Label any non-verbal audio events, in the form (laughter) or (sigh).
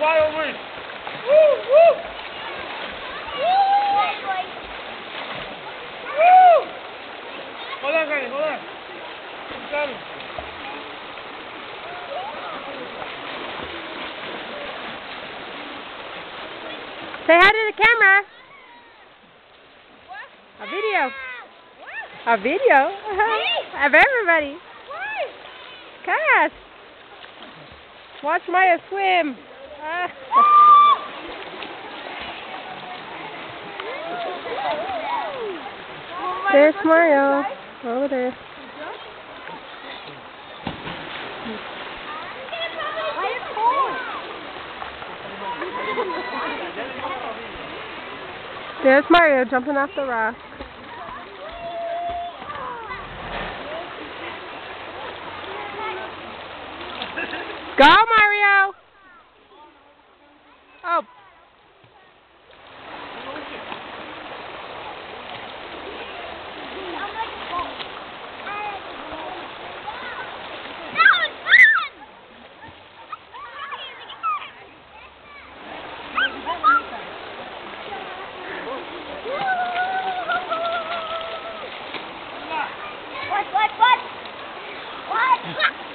wild win. Woo, woo. Woo! Hold on, Granny, hold on. Keep coming. Say hi to the camera. A video. A video of everybody. Cass. Watch Maya swim. (laughs) There's Mario. Over there. There's Mario jumping off the rock. Go, Mario! up. What.